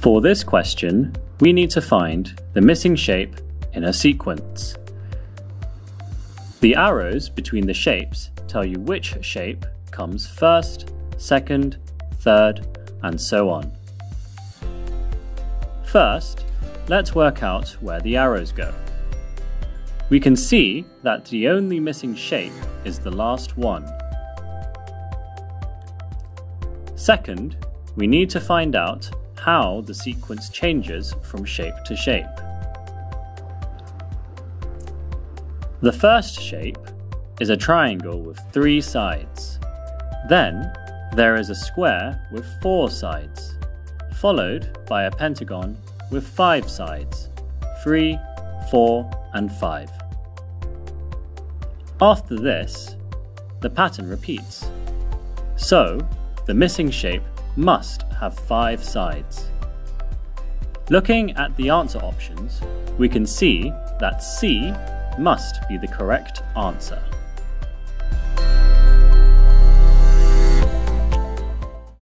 For this question, we need to find the missing shape in a sequence. The arrows between the shapes tell you which shape comes first, second, third, and so on. First, let's work out where the arrows go. We can see that the only missing shape is the last one. Second, we need to find out how the sequence changes from shape to shape. The first shape is a triangle with three sides. Then there is a square with four sides, followed by a pentagon with five sides, three, four, and five. After this, the pattern repeats. So, the missing shape must have five sides. Looking at the answer options, we can see that C must be the correct answer.